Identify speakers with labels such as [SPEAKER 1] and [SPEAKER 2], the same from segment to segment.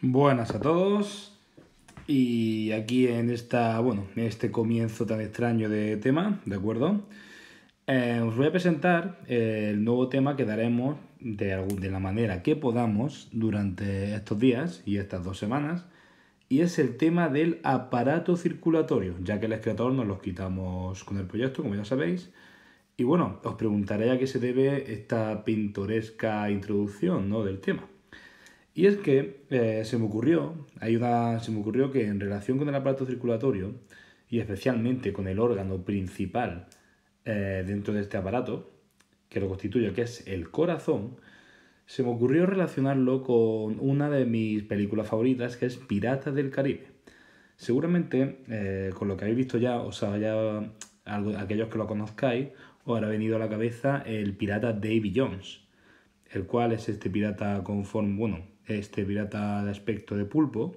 [SPEAKER 1] Buenas a todos. Y aquí en esta, bueno, en este comienzo tan extraño de tema, ¿de acuerdo? Eh, os voy a presentar el nuevo tema que daremos de, de la manera que podamos durante estos días y estas dos semanas. Y es el tema del aparato circulatorio, ya que el escritor nos los quitamos con el proyecto, como ya sabéis. Y bueno, os preguntaré a qué se debe esta pintoresca introducción ¿no? del tema. Y es que eh, se me ocurrió, hay una, se me ocurrió que en relación con el aparato circulatorio y especialmente con el órgano principal eh, dentro de este aparato, que lo constituye, que es el corazón, se me ocurrió relacionarlo con una de mis películas favoritas, que es Piratas del Caribe. Seguramente, eh, con lo que habéis visto ya, o sea, ya aquellos que lo conozcáis, os habrá venido a la cabeza el pirata Davy Jones, el cual es este pirata con forma, bueno, este pirata de aspecto de pulpo,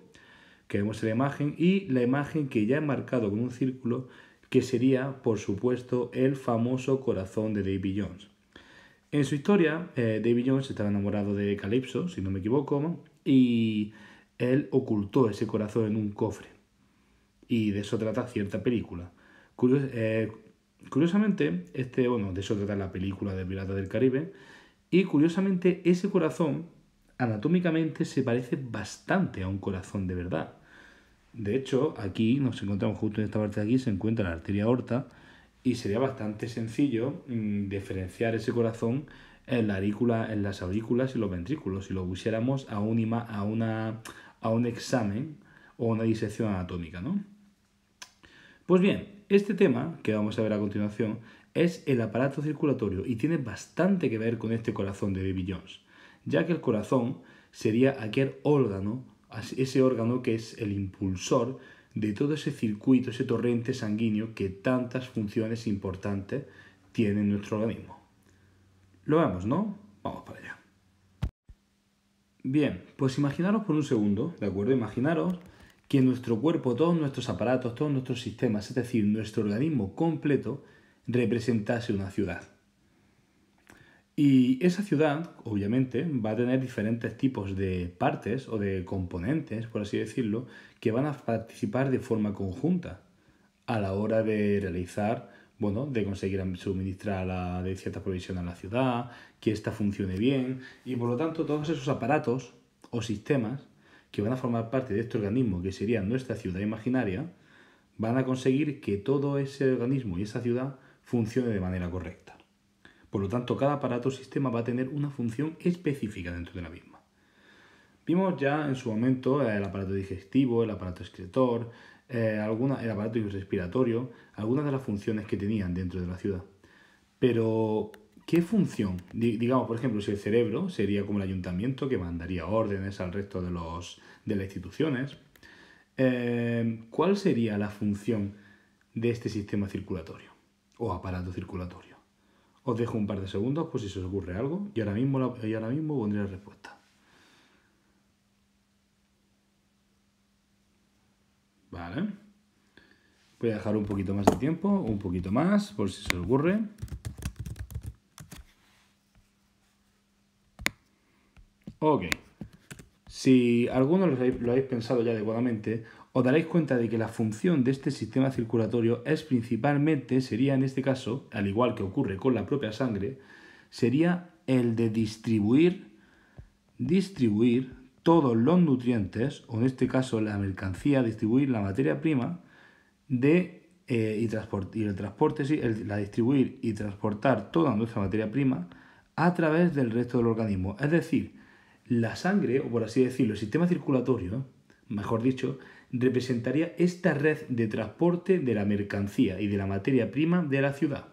[SPEAKER 1] que vemos en la imagen, y la imagen que ya he marcado con un círculo, que sería, por supuesto, el famoso corazón de Davy Jones. En su historia, eh, Davy Jones estaba enamorado de Calypso, si no me equivoco, y él ocultó ese corazón en un cofre. Y de eso trata cierta película. Eh, curiosamente, este, bueno, de eso trata la película de Pirata del Caribe, y curiosamente ese corazón anatómicamente se parece bastante a un corazón de verdad. De hecho, aquí nos encontramos justo en esta parte de aquí, se encuentra la arteria aorta y sería bastante sencillo mm, diferenciar ese corazón en, la en las aurículas y los ventrículos si lo pusiéramos a un, a, examen o una disección anatómica. ¿no? Pues bien, este tema que vamos a ver a continuación es el aparato circulatorio y tiene bastante que ver con este corazón de David Jones ya que el corazón sería aquel órgano, ese órgano que es el impulsor de todo ese circuito, ese torrente sanguíneo que tantas funciones importantes tiene en nuestro organismo. Lo vemos, ¿no? Vamos para allá. Bien, pues imaginaros por un segundo, ¿de acuerdo? Imaginaros que nuestro cuerpo, todos nuestros aparatos, todos nuestros sistemas, es decir, nuestro organismo completo, representase una ciudad. Y esa ciudad, obviamente, va a tener diferentes tipos de partes o de componentes, por así decirlo, que van a participar de forma conjunta a la hora de realizar, bueno, de conseguir suministrar la, de cierta provisión a la ciudad, que ésta funcione bien, y por lo tanto todos esos aparatos o sistemas que van a formar parte de este organismo que sería nuestra ciudad imaginaria, van a conseguir que todo ese organismo y esa ciudad funcione de manera correcta. Por lo tanto, cada aparato o sistema va a tener una función específica dentro de la misma. Vimos ya en su momento el aparato digestivo, el aparato excretor, eh, el aparato respiratorio, algunas de las funciones que tenían dentro de la ciudad. Pero, ¿qué función? digamos, por ejemplo, si el cerebro sería como el ayuntamiento que mandaría órdenes al resto de, los, de las instituciones, eh, ¿cuál sería la función de este sistema circulatorio o aparato circulatorio? Os dejo un par de segundos por si se os ocurre algo y ahora mismo, y ahora mismo pondré la respuesta. Vale. Voy a dejar un poquito más de tiempo, un poquito más, por si se os ocurre. Ok. Si alguno lo habéis pensado ya adecuadamente, os daréis cuenta de que la función de este sistema circulatorio es principalmente, sería en este caso, al igual que ocurre con la propia sangre, sería el de distribuir, distribuir todos los nutrientes, o en este caso la mercancía, distribuir la materia prima de, eh, y, el transporte, sí, la distribuir y transportar toda nuestra materia prima a través del resto del organismo. Es decir, la sangre, o por así decirlo, el sistema circulatorio, mejor dicho, representaría esta red de transporte de la mercancía y de la materia prima de la ciudad.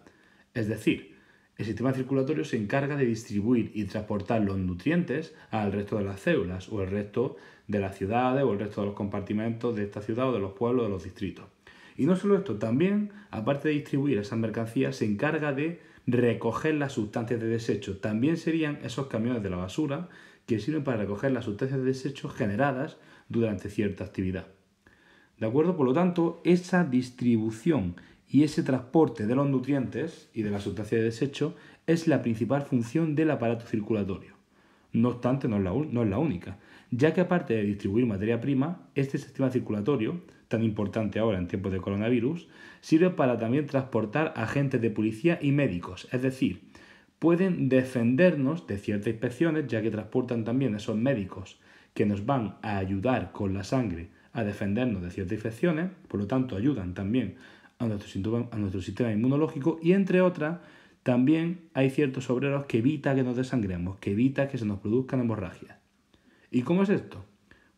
[SPEAKER 1] Es decir, el sistema circulatorio se encarga de distribuir y transportar los nutrientes al resto de las células o el resto de las ciudades o el resto de los compartimentos de esta ciudad o de los pueblos o de los distritos. Y no solo esto, también, aparte de distribuir esas mercancías, se encarga de recoger las sustancias de desecho. También serían esos camiones de la basura que sirven para recoger las sustancias de desecho generadas durante cierta actividad. ¿De acuerdo? Por lo tanto, esa distribución y ese transporte de los nutrientes y de la sustancia de desecho es la principal función del aparato circulatorio. No obstante, no es, la, única, ya que aparte de distribuir materia prima, este sistema circulatorio, tan importante ahora en tiempos de coronavirus, sirve para también transportar agentes de policía y médicos, es decir, pueden defendernos de ciertas inspecciones, ya que transportan también esos médicos que nos van a ayudar con la sangre a defendernos de ciertas infecciones, por lo tanto ayudan también a nuestro, a nuestro sistema inmunológico y entre otras también hay ciertos obreros que evita que nos desangremos, que evita que se nos produzcan hemorragias. ¿Y cómo es esto?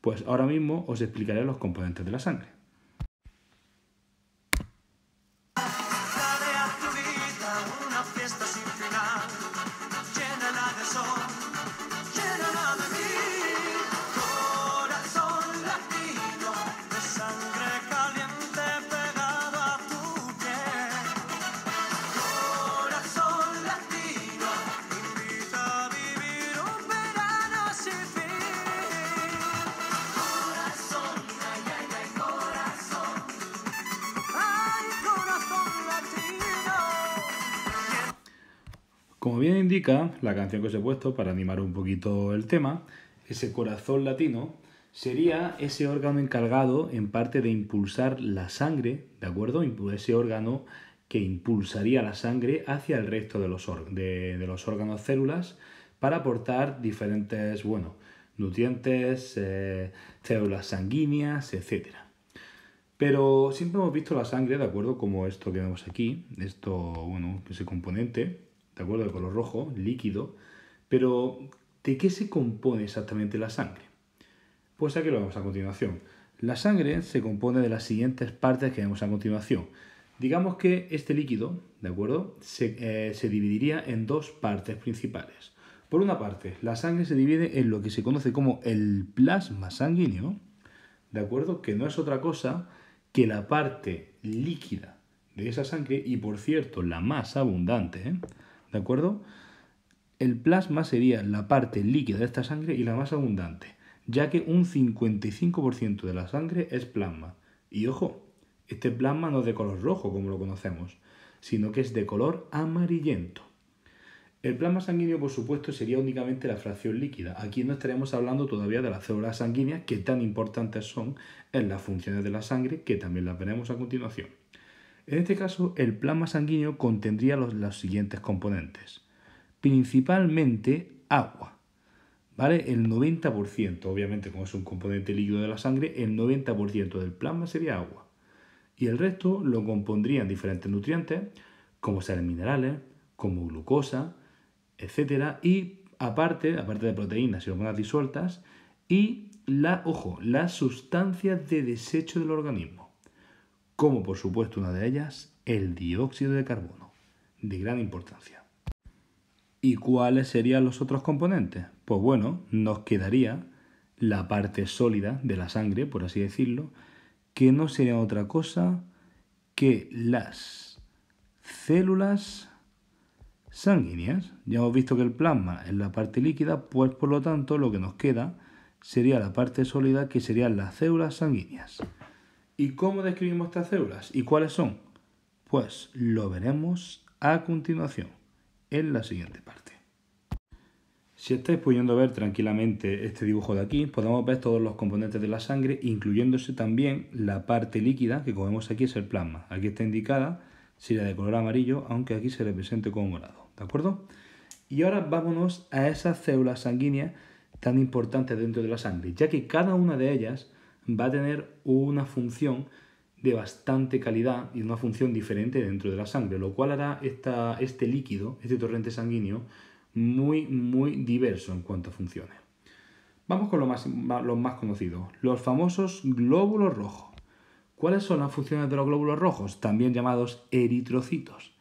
[SPEAKER 1] Pues ahora mismo os explicaré los componentes de la sangre. Como bien indica la canción que os he puesto para animar un poquito el tema, ese corazón latino sería ese órgano encargado en parte de impulsar la sangre, ¿de acuerdo? Ese órgano que impulsaría la sangre hacia el resto de los, de, los órganos células para aportar diferentes, bueno, nutrientes, eh, células sanguíneas, etc. Pero siempre hemos visto la sangre, ¿de acuerdo? Como esto que vemos aquí, esto, bueno, ese componente, ¿de acuerdo? De color rojo, líquido. Pero, ¿de qué se compone exactamente la sangre? Pues aquí lo vemos a continuación. La sangre se compone de las siguientes partes que vemos a continuación. Digamos que este líquido, ¿de acuerdo? Se, eh, se dividiría en dos partes principales. Por una parte, la sangre se divide en lo que se conoce como el plasma sanguíneo, ¿de acuerdo? Que no es otra cosa que la parte líquida de esa sangre y, por cierto, la más abundante, ¿eh? ¿De acuerdo? El plasma sería la parte líquida de esta sangre y la más abundante, ya que un 55% de la sangre es plasma. Y ojo, este plasma no es de color rojo como lo conocemos, sino que es de color amarillento. El plasma sanguíneo, por supuesto, sería únicamente la fracción líquida. Aquí no estaremos hablando todavía de las células sanguíneas, que tan importantes son en las funciones de la sangre, que también las veremos a continuación. En este caso, el plasma sanguíneo contendría los, siguientes componentes. Principalmente agua. ¿Vale? El 90%, obviamente como es un componente líquido de la sangre, el 90% del plasma sería agua. Y el resto lo compondrían diferentes nutrientes, como sales minerales, como glucosa, etc. Y aparte, aparte de proteínas y hormonas disueltas, y la, ojo, las sustancias de desecho del organismo como por supuesto una de ellas el dióxido de carbono, de gran importancia. ¿Y cuáles serían los otros componentes? Pues bueno, nos quedaría la parte sólida de la sangre, por así decirlo, que no sería otra cosa que las células sanguíneas. Ya hemos visto que el plasma es la parte líquida, pues por lo tanto lo que nos queda sería la parte sólida que serían las células sanguíneas. ¿Y cómo describimos estas células? ¿Y cuáles son? Pues lo veremos a continuación, en la siguiente parte. Si estáis pudiendo ver tranquilamente este dibujo de aquí, podemos ver todos los componentes de la sangre, incluyéndose también la parte líquida, que como vemos aquí es el plasma. Aquí está indicada, sería de color amarillo, aunque aquí se represente como morado. ¿De acuerdo? Y ahora vámonos a esas células sanguíneas tan importantes dentro de la sangre, ya que cada una de ellas va a tener una función de bastante calidad y una función diferente dentro de la sangre, lo cual hará esta, este líquido, este torrente sanguíneo, muy, muy diverso en cuanto a funciones. Vamos con los más, los más conocidos, los famosos glóbulos rojos. ¿Cuáles son las funciones de los glóbulos rojos, también llamados eritrocitos?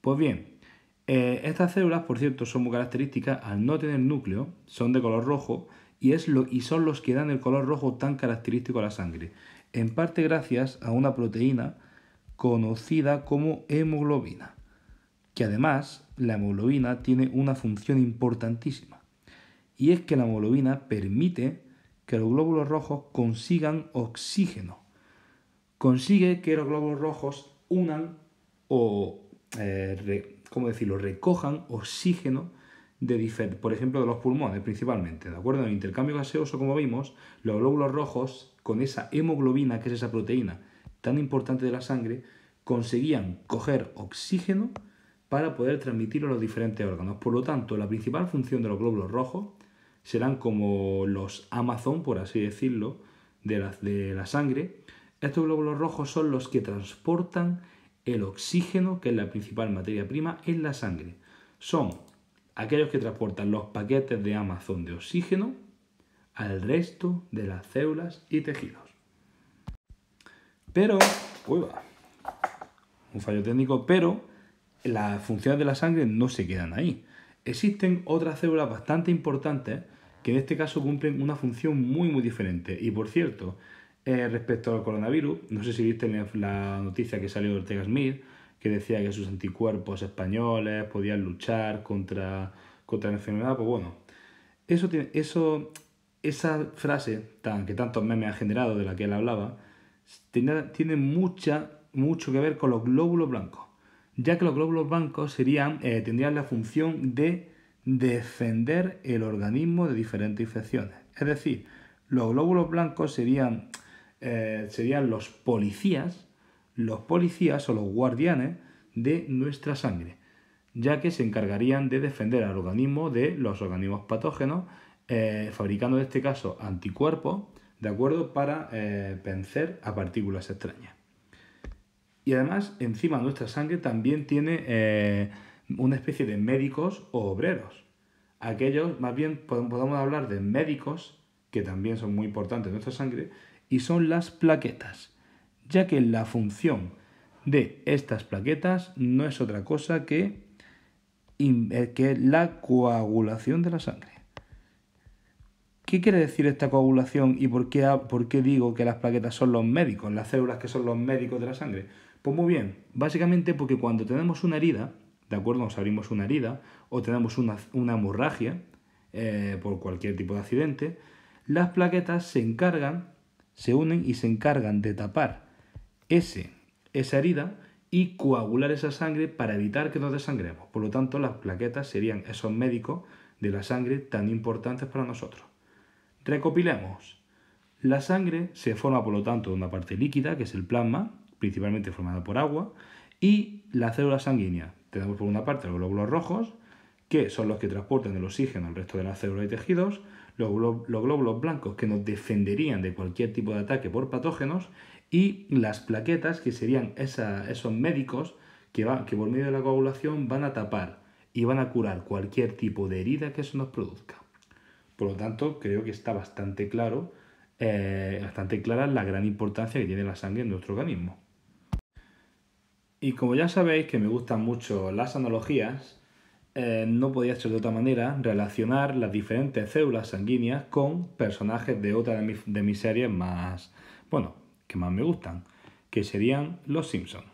[SPEAKER 1] Pues bien, eh, estas células, por cierto, son muy características al no tener núcleo, son de color rojo y, es lo, y son los que dan el color rojo tan característico a la sangre, en parte gracias a una proteína conocida como hemoglobina, que además la hemoglobina tiene una función importantísima, y es que la hemoglobina permite que los glóbulos rojos consigan oxígeno, consigue que los glóbulos rojos unan o, eh, ¿cómo decirlo?, recojan oxígeno de por ejemplo, de los pulmones principalmente, ¿de acuerdo? En el intercambio gaseoso, como vimos, los glóbulos rojos, con esa hemoglobina, que es esa proteína tan importante de la sangre, conseguían coger oxígeno para poder transmitirlo a los diferentes órganos. Por lo tanto, la principal función de los glóbulos rojos serán como los Amazon, por así decirlo, de la, de la sangre. Estos glóbulos rojos son los que transportan el oxígeno, que es la principal materia prima, en la sangre. Son aquellos que transportan los paquetes de Amazon de oxígeno al resto de las células y tejidos. Pero, uy, un fallo técnico, pero las funciones de la sangre no se quedan ahí. Existen otras células bastante importantes que en este caso cumplen una función muy muy diferente. Y por cierto, eh, respecto al coronavirus, no sé si viste la noticia que salió de Ortega Smith, que decía que sus anticuerpos españoles podían luchar contra, contra la enfermedad, pues bueno, eso, eso, esa frase tan, que tantos memes ha generado de la que él hablaba, tiene, tiene mucha, mucho que ver con los glóbulos blancos, ya que los glóbulos blancos serían, eh, tendrían la función de defender el organismo de diferentes infecciones. Es decir, los glóbulos blancos serían, eh, serían los policías los policías o los guardianes de nuestra sangre, ya que se encargarían de defender al organismo de los organismos patógenos, eh, fabricando en este caso anticuerpos, ¿de acuerdo?, para eh, vencer a partículas extrañas. Y además, encima nuestra sangre también tiene eh, una especie de médicos o obreros. Aquellos, más bien, podemos hablar de médicos, que también son muy importantes en nuestra sangre, y son las plaquetas ya que la función de estas plaquetas no es otra cosa que, eh, que la coagulación de la sangre. ¿Qué quiere decir esta coagulación y por qué, por qué digo que las plaquetas son los médicos, las células que son los médicos de la sangre? Pues muy bien, básicamente porque cuando tenemos una herida, ¿de acuerdo? Nos abrimos una herida o tenemos una, hemorragia eh, por cualquier tipo de accidente, las plaquetas se encargan, se unen y se encargan de tapar ese, esa herida y coagular esa sangre para evitar que nos desangremos. Por lo tanto, las plaquetas serían esos médicos de la sangre tan importantes para nosotros. Recopilemos. La sangre se forma, por lo tanto, de una parte líquida, que es el plasma, principalmente formada por agua, y la célula sanguínea. Tenemos por una parte los glóbulos rojos, que son los que transportan el oxígeno al resto de las células y tejidos, los, glóbulos blancos que nos defenderían de cualquier tipo de ataque por patógenos y las plaquetas, que serían esos médicos que, que por medio de la coagulación van a tapar y van a curar cualquier tipo de herida que eso nos produzca. Por lo tanto, creo que está bastante claro, eh, bastante clara la gran importancia que tiene la sangre en nuestro organismo. Y como ya sabéis que me gustan mucho las analogías, eh, no podía ser de otra manera relacionar las diferentes células sanguíneas con personajes de otra de, de mis series más, bueno, que más me gustan, que serían Los Simpsons.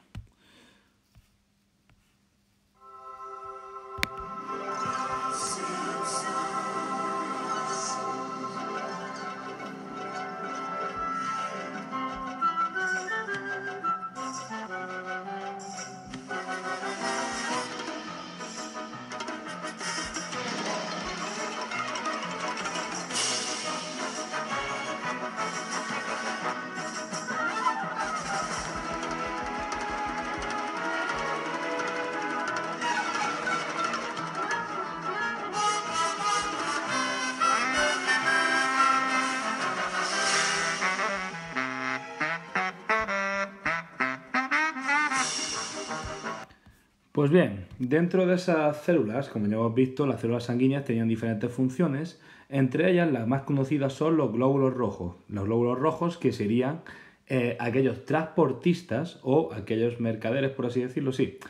[SPEAKER 1] Pues bien, dentro de esas células, como ya hemos visto, las células sanguíneas tenían diferentes funciones. Entre ellas, las más conocidas son los glóbulos rojos. Los glóbulos rojos que serían eh, aquellos transportistas o aquellos mercaderes, por así decirlo, sí.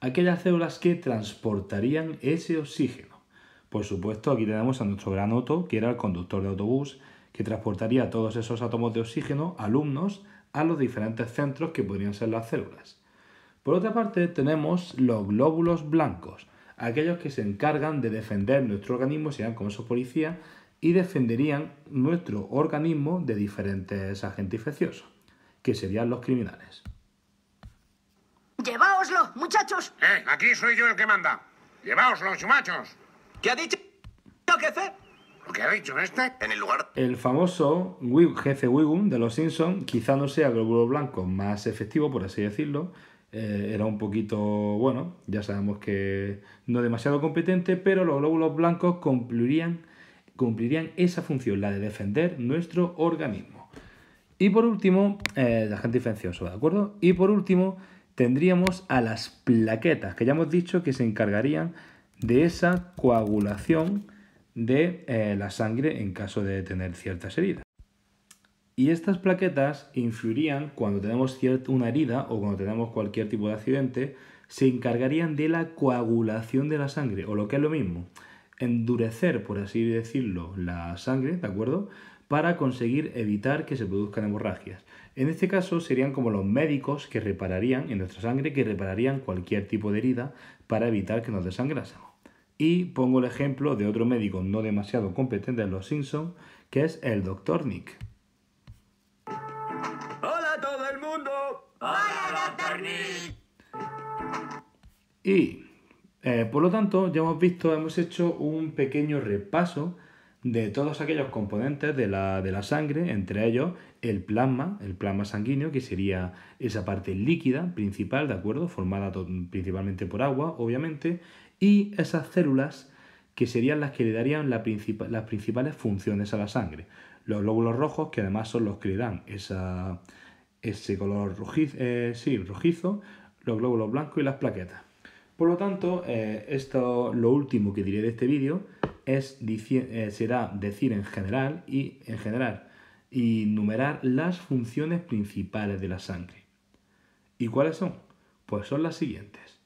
[SPEAKER 1] Aquellas células que transportarían ese oxígeno. Por supuesto, aquí tenemos a nuestro gran Otto, que era el conductor de autobús, que transportaría todos esos átomos de oxígeno, alumnos, a los diferentes centros que podrían ser las células. Por otra parte, tenemos los glóbulos blancos, aquellos que se encargan de defender nuestro organismo, serían como esos policías, y defenderían nuestro organismo de diferentes agentes infecciosos, que serían los criminales.
[SPEAKER 2] ¡Lleváoslo, muchachos!
[SPEAKER 3] Eh, aquí soy yo el que manda. ¡Lleváoslo, chumachos!
[SPEAKER 2] ¿Qué ha dicho, jefe?
[SPEAKER 3] ¿Lo que ha dicho este?
[SPEAKER 2] En el lugar
[SPEAKER 1] El famoso jefe Wiggum de los Simpsons quizá no sea el glóbulo blanco más efectivo, por así decirlo. Eh, era un poquito, bueno, ya sabemos que no demasiado competente, pero los glóbulos blancos cumplirían, cumplirían esa función, la de defender nuestro organismo. Y por último, eh, el agente infeccioso, ¿de acuerdo? Y por último, tendríamos a las plaquetas, que ya hemos dicho que se encargarían de esa coagulación de eh, la sangre en caso de tener ciertas heridas. Y estas plaquetas influirían cuando tenemos una herida o cuando tenemos cualquier tipo de accidente, se encargarían de la coagulación de la sangre, o lo que es lo mismo, endurecer, por así decirlo, la sangre, ¿de acuerdo? Para conseguir evitar que se produzcan hemorragias. En este caso serían como los médicos que repararían en nuestra sangre, que repararían cualquier tipo de herida para evitar que nos desangrásemos. Y pongo el ejemplo de otro médico no demasiado competente en Los Simpsons, que es el Dr. Nick. Y eh, por lo tanto, ya hemos visto, hemos hecho un pequeño repaso de todos aquellos componentes de la, de la sangre, entre ellos el plasma, el plasma sanguíneo, que sería esa parte líquida principal, ¿de acuerdo? Formada principalmente por agua, obviamente, y esas células que serían las que le darían las principales funciones a la sangre. Los glóbulos rojos, que además son los que le dan esa, ese color rojizo, sí, rojizo, los glóbulos blancos y las plaquetas. Por lo tanto, eh, esto, lo último que diré de este vídeo es, eh, será decir en general y en general y numerar las funciones principales de la sangre. ¿Y cuáles son? Pues son las siguientes.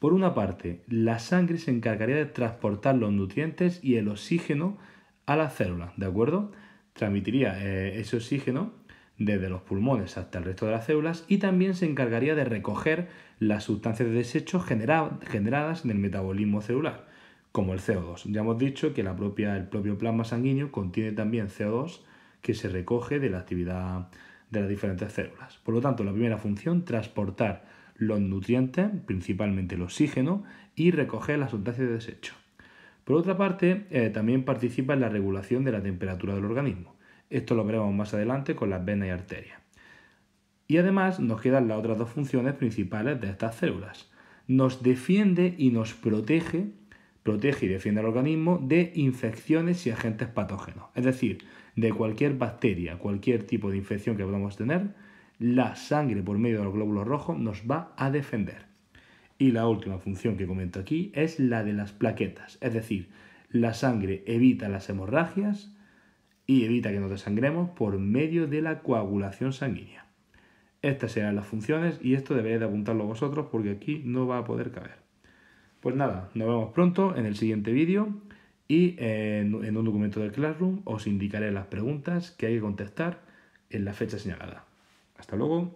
[SPEAKER 1] Por una parte, la sangre se encargaría de transportar los nutrientes y el oxígeno a las células, ¿de acuerdo? Transmitiría eh, ese oxígeno desde los pulmones hasta el resto de las células y también se encargaría de recoger las sustancias de desecho genera- generadas en el metabolismo celular, como el CO2. Ya hemos dicho que la propia, el propio plasma sanguíneo contiene también CO2 que se recoge de la actividad de las diferentes células. Por lo tanto, la primera función, transportar los nutrientes, principalmente el oxígeno, y recoger las sustancias de desecho. Por otra parte, eh, también participa en la regulación de la temperatura del organismo. Esto lo veremos más adelante con las venas y arterias. Y además nos quedan las otras dos funciones principales de estas células. Nos defiende y nos protege, protege y defiende al organismo de infecciones y agentes patógenos. Es decir, de cualquier bacteria, cualquier tipo de infección que podamos tener, la sangre por medio de los glóbulos rojos nos va a defender. Y la última función que comento aquí es la de las plaquetas. Es decir, la sangre evita las hemorragias y evita que nos desangremos por medio de la coagulación sanguínea. Estas serán las funciones y esto deberéis de apuntarlo vosotros porque aquí no va a poder caber. Pues nada, nos vemos pronto en el siguiente vídeo y en, en un documento del Classroom os indicaré las preguntas que hay que contestar en la fecha señalada. Hasta luego.